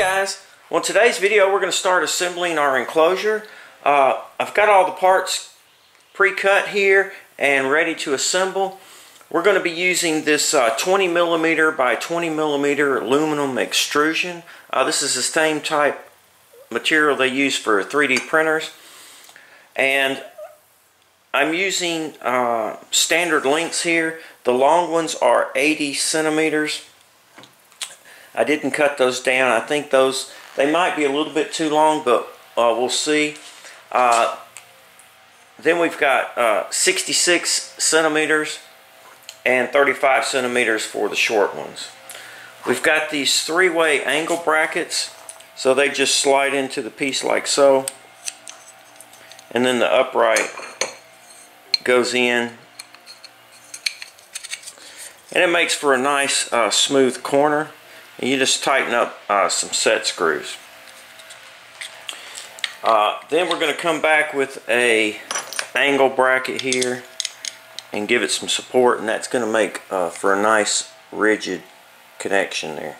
guys, well today's video we're going to start assembling our enclosure. Uh, I've got all the parts pre-cut here and ready to assemble. We're going to be using this uh, 20 millimeter by 20 millimeter aluminum extrusion. Uh, this is the same type material they use for 3D printers. And I'm using uh, standard lengths here. The long ones are 80 centimeters. I didn't cut those down. I think those, they might be a little bit too long, but uh, we'll see. Uh, then we've got uh, 66 centimeters and 35 centimeters for the short ones. We've got these three-way angle brackets, so they just slide into the piece like so. And then the upright goes in. And it makes for a nice uh, smooth corner. And you just tighten up uh, some set screws. Uh, then we're going to come back with a angle bracket here and give it some support and that's going to make uh, for a nice rigid connection there.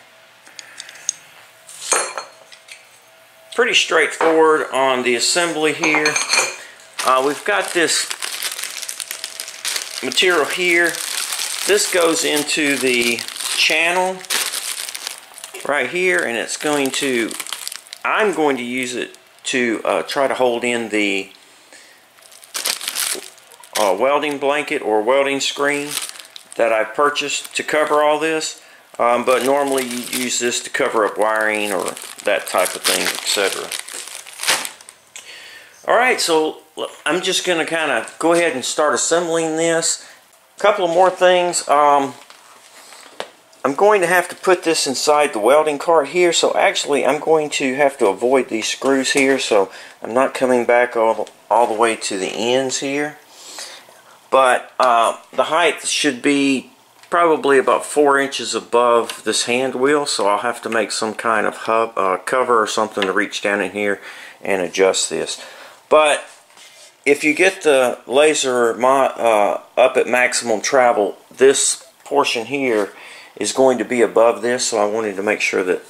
Pretty straightforward on the assembly here. Uh, we've got this material here. This goes into the channel right here and it's going to, I'm going to use it to uh, try to hold in the uh, welding blanket or welding screen that I purchased to cover all this. Um, but normally you use this to cover up wiring or that type of thing, etc. Alright, so I'm just going to kind of go ahead and start assembling this. A couple of more things. Um, I'm going to have to put this inside the welding cart here, so actually I'm going to have to avoid these screws here, so I'm not coming back all, all the way to the ends here. But uh, the height should be probably about four inches above this hand wheel so I'll have to make some kind of hub uh, cover or something to reach down in here and adjust this but if you get the laser uh, up at maximum travel this portion here is going to be above this so I wanted to make sure that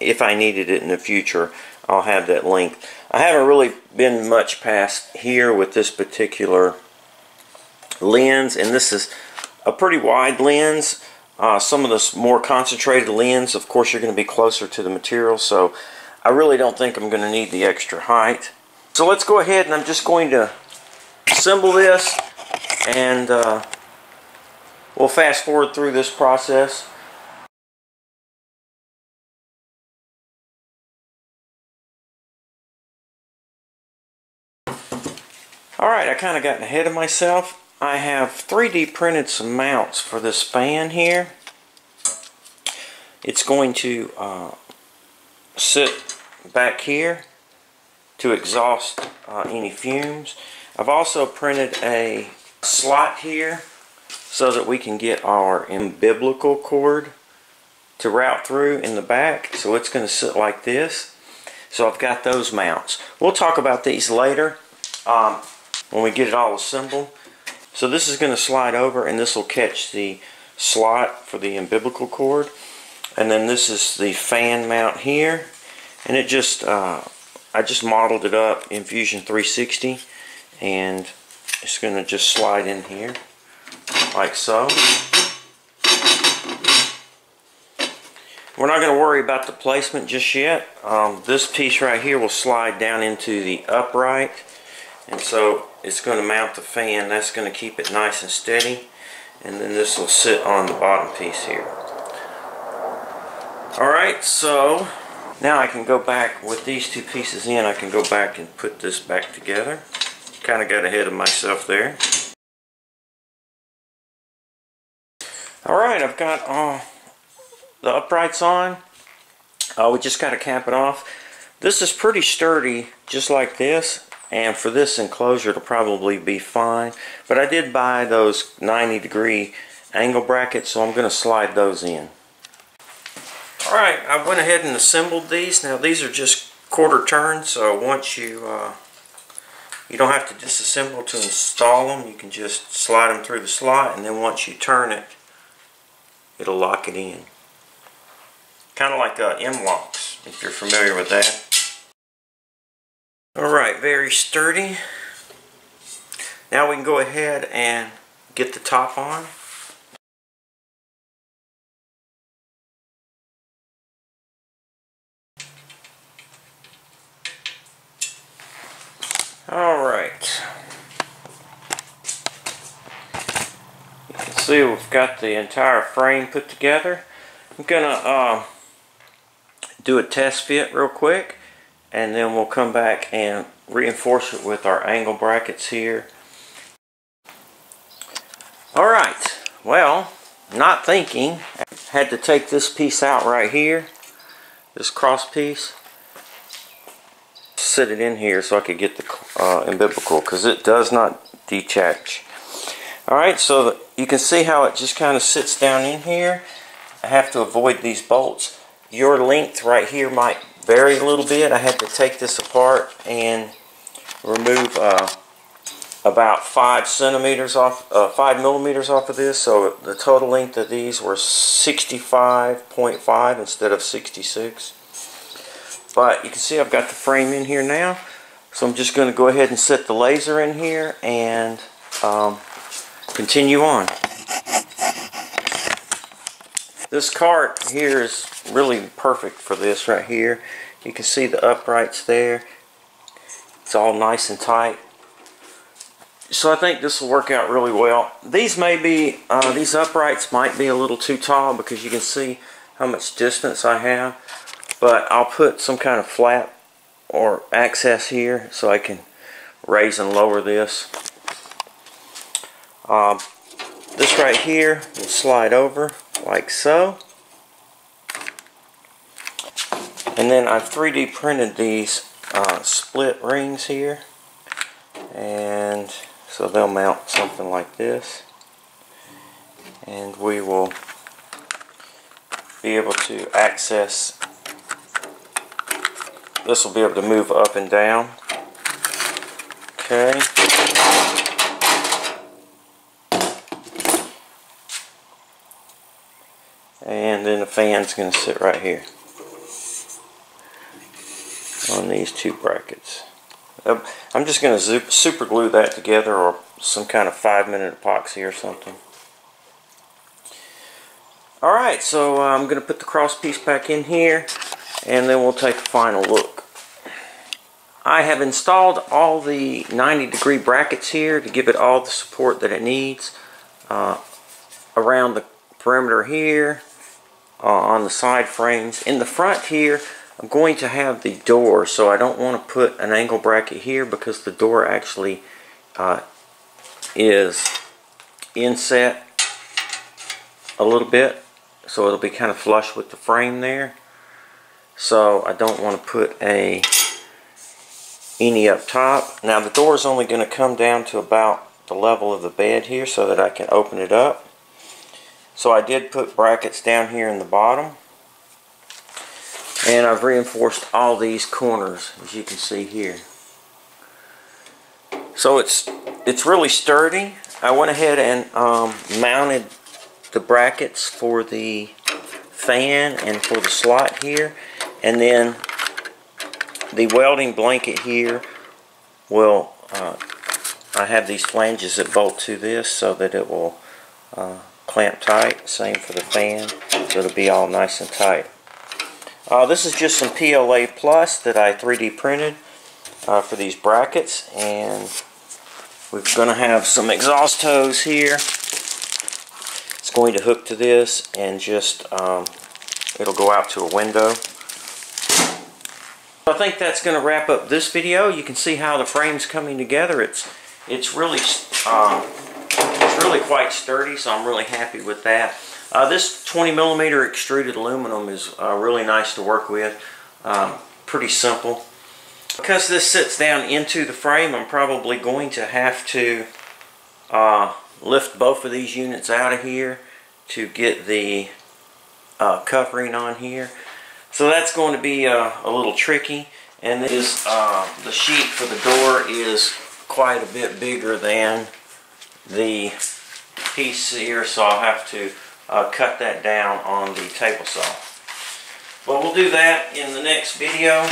if I needed it in the future I'll have that length I haven't really been much past here with this particular lens and this is a pretty wide lens. Uh, some of the more concentrated lens, of course, you're going to be closer to the material, so I really don't think I'm going to need the extra height. So let's go ahead and I'm just going to assemble this and uh, we'll fast forward through this process. Alright, I kind of got ahead of myself. I have 3D printed some mounts for this fan here. It's going to uh, sit back here to exhaust uh, any fumes. I've also printed a slot here so that we can get our umbilical cord to route through in the back. So it's going to sit like this. So I've got those mounts. We'll talk about these later um, when we get it all assembled. So this is going to slide over and this will catch the slot for the umbilical cord. And then this is the fan mount here. And it just, uh, I just modeled it up in Fusion 360. And it's going to just slide in here like so. We're not going to worry about the placement just yet. Um, this piece right here will slide down into the upright. And so it's going to mount the fan. That's going to keep it nice and steady. And then this will sit on the bottom piece here. Alright, so now I can go back with these two pieces in. I can go back and put this back together. Kind of got ahead of myself there. Alright, I've got uh, the uprights on. Uh, we just got to cap it off. This is pretty sturdy, just like this and for this enclosure it'll probably be fine but I did buy those 90 degree angle brackets so I'm going to slide those in alright I went ahead and assembled these now these are just quarter turns so once you uh, you don't have to disassemble to install them you can just slide them through the slot and then once you turn it it'll lock it in Kind of like uh, M-LOKs, if you're familiar with that. Alright, very sturdy. Now we can go ahead and get the top on. Alright. You can see we've got the entire frame put together. I'm gonna uh, do a test fit real quick and then we'll come back and reinforce it with our angle brackets here. Alright, well, not thinking, had to take this piece out right here, this cross piece, sit it in here so I could get the uh, umbilical because it does not detach. Alright, so you can see how it just kind of sits down in here. I have to avoid these bolts. Your length right here might vary a little bit. I had to take this apart and remove uh, about five centimeters off, uh, five millimeters off of this. So the total length of these were 65.5 instead of 66. But you can see I've got the frame in here now. So I'm just going to go ahead and set the laser in here and um, continue on. This cart here is really perfect for this right here. You can see the uprights there. It's all nice and tight. So I think this will work out really well. These may be, uh, these uprights might be a little too tall because you can see how much distance I have. But I'll put some kind of flap or access here so I can raise and lower this. Um, this right here will slide over like so. And then I've 3D printed these uh, split rings here. And so they'll mount something like this. And we will be able to access, this will be able to move up and down. Okay. And then the fan's going to sit right here on these two brackets. Um, I'm just going to super glue that together or some kind of five minute epoxy or something. Alright, so uh, I'm going to put the cross piece back in here and then we'll take a final look. I have installed all the 90 degree brackets here to give it all the support that it needs uh, around the perimeter here uh, on the side frames. In the front here, I'm going to have the door, so I don't want to put an angle bracket here because the door actually uh, is inset a little bit, so it'll be kind of flush with the frame there. So I don't want to put a any up top. Now the door is only going to come down to about the level of the bed here so that I can open it up. So I did put brackets down here in the bottom. And I've reinforced all these corners, as you can see here. So it's it's really sturdy. I went ahead and um, mounted the brackets for the fan and for the slot here. And then the welding blanket here will, uh, I have these flanges that bolt to this so that it will uh, clamp tight. Same for the fan. So it'll be all nice and tight. Uh, this is just some PLA Plus that I 3D printed uh, for these brackets. And we're going to have some exhaust hose here. It's going to hook to this and just, um, it'll go out to a window. I think that's going to wrap up this video. You can see how the frame's coming together. It's it's really um, really quite sturdy, so I'm really happy with that. Uh, this 20 millimeter extruded aluminum is uh, really nice to work with. Um, pretty simple. Because this sits down into the frame, I'm probably going to have to uh, lift both of these units out of here to get the uh, covering on here. So that's going to be uh, a little tricky. And this, uh, the sheet for the door is quite a bit bigger than the piece here, so I'll have to uh, cut that down on the table saw. But we'll do that in the next video.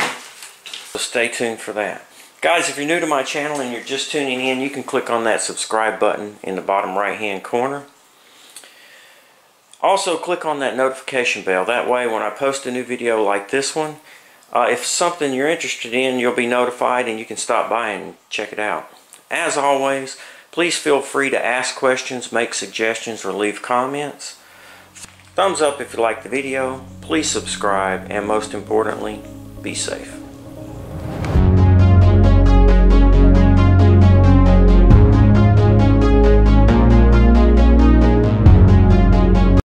So stay tuned for that. Guys, if you're new to my channel and you're just tuning in, you can click on that subscribe button in the bottom right hand corner. Also, click on that notification bell. That way, when I post a new video like this one, uh, if something you're interested in, you'll be notified and you can stop by and check it out. As always, please feel free to ask questions, make suggestions, or leave comments. Thumbs up if you like the video, please subscribe, and most importantly, be safe.